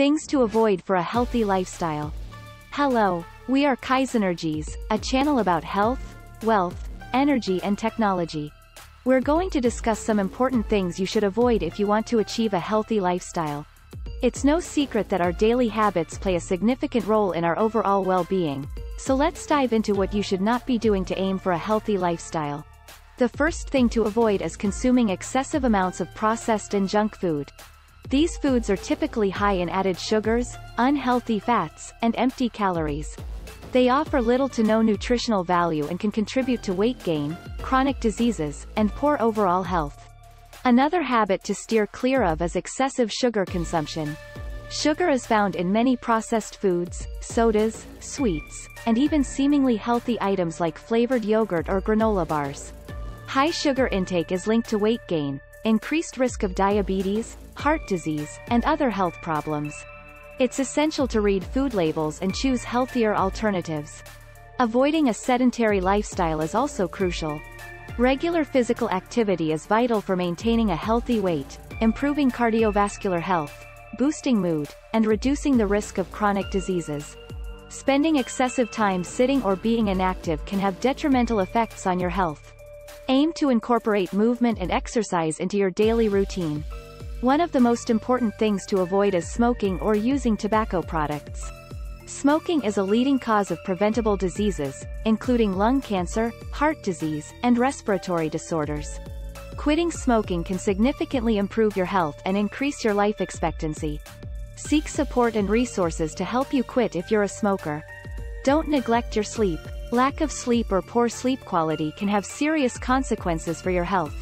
Things to avoid for a healthy lifestyle. Hello, we are Kaizenergies, a channel about health, wealth, energy and technology. We're going to discuss some important things you should avoid if you want to achieve a healthy lifestyle. It's no secret that our daily habits play a significant role in our overall well-being, so let's dive into what you should not be doing to aim for a healthy lifestyle. The first thing to avoid is consuming excessive amounts of processed and junk food. These foods are typically high in added sugars, unhealthy fats, and empty calories. They offer little to no nutritional value and can contribute to weight gain, chronic diseases, and poor overall health. Another habit to steer clear of is excessive sugar consumption. Sugar is found in many processed foods, sodas, sweets, and even seemingly healthy items like flavored yogurt or granola bars. High sugar intake is linked to weight gain, increased risk of diabetes, heart disease, and other health problems. It's essential to read food labels and choose healthier alternatives. Avoiding a sedentary lifestyle is also crucial. Regular physical activity is vital for maintaining a healthy weight, improving cardiovascular health, boosting mood, and reducing the risk of chronic diseases. Spending excessive time sitting or being inactive can have detrimental effects on your health. Aim to incorporate movement and exercise into your daily routine. One of the most important things to avoid is smoking or using tobacco products. Smoking is a leading cause of preventable diseases, including lung cancer, heart disease, and respiratory disorders. Quitting smoking can significantly improve your health and increase your life expectancy. Seek support and resources to help you quit if you're a smoker. Don't neglect your sleep. Lack of sleep or poor sleep quality can have serious consequences for your health.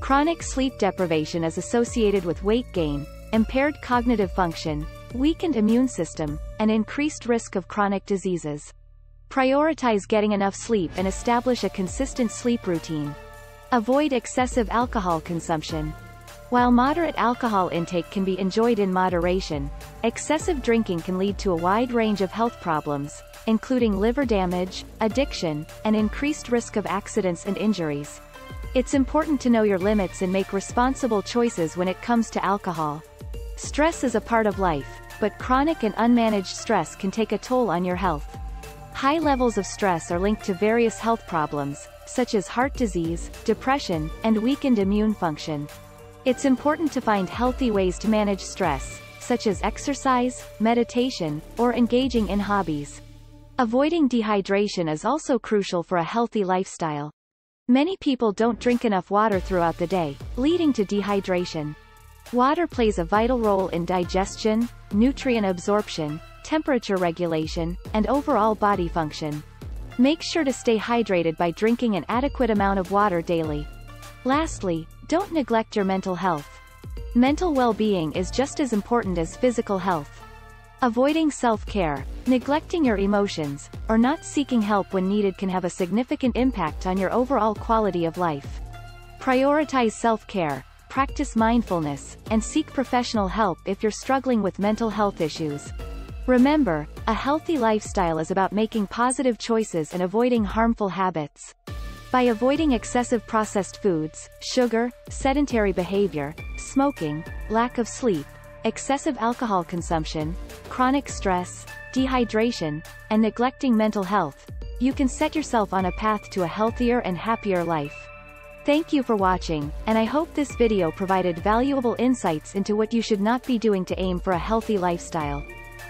Chronic sleep deprivation is associated with weight gain, impaired cognitive function, weakened immune system, and increased risk of chronic diseases. Prioritize getting enough sleep and establish a consistent sleep routine. Avoid excessive alcohol consumption. While moderate alcohol intake can be enjoyed in moderation, excessive drinking can lead to a wide range of health problems, including liver damage, addiction, and increased risk of accidents and injuries. It's important to know your limits and make responsible choices when it comes to alcohol. Stress is a part of life, but chronic and unmanaged stress can take a toll on your health. High levels of stress are linked to various health problems, such as heart disease, depression, and weakened immune function. It's important to find healthy ways to manage stress, such as exercise, meditation, or engaging in hobbies. Avoiding dehydration is also crucial for a healthy lifestyle. Many people don't drink enough water throughout the day, leading to dehydration. Water plays a vital role in digestion, nutrient absorption, temperature regulation, and overall body function. Make sure to stay hydrated by drinking an adequate amount of water daily. Lastly, don't neglect your mental health. Mental well-being is just as important as physical health. Avoiding self-care, neglecting your emotions, or not seeking help when needed can have a significant impact on your overall quality of life. Prioritize self-care, practice mindfulness, and seek professional help if you're struggling with mental health issues. Remember, a healthy lifestyle is about making positive choices and avoiding harmful habits. By avoiding excessive processed foods, sugar, sedentary behavior, smoking, lack of sleep, excessive alcohol consumption, chronic stress, dehydration, and neglecting mental health, you can set yourself on a path to a healthier and happier life. Thank you for watching, and I hope this video provided valuable insights into what you should not be doing to aim for a healthy lifestyle.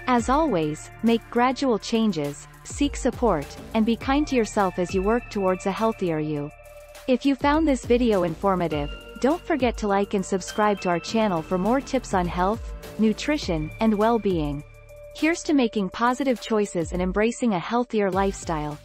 As always, make gradual changes, seek support, and be kind to yourself as you work towards a healthier you. If you found this video informative, don't forget to like and subscribe to our channel for more tips on health, nutrition, and well-being. Here's to making positive choices and embracing a healthier lifestyle.